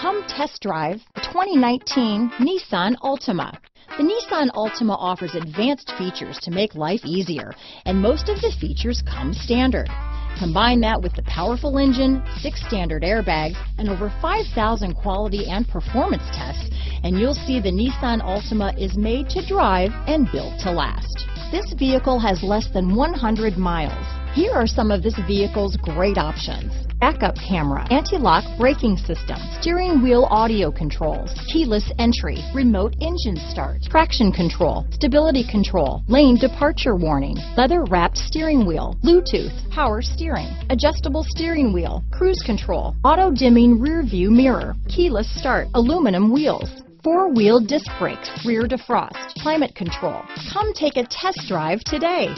Come test drive the 2019 Nissan Altima. The Nissan Altima offers advanced features to make life easier, and most of the features come standard. Combine that with the powerful engine, six standard airbags, and over 5,000 quality and performance tests, and you'll see the Nissan Altima is made to drive and built to last. This vehicle has less than 100 miles. Here are some of this vehicle's great options. Backup camera, anti-lock braking system, steering wheel audio controls, keyless entry, remote engine start, traction control, stability control, lane departure warning, leather wrapped steering wheel, Bluetooth, power steering, adjustable steering wheel, cruise control, auto dimming rear view mirror, keyless start, aluminum wheels, four-wheel disc brakes, rear defrost, climate control. Come take a test drive today.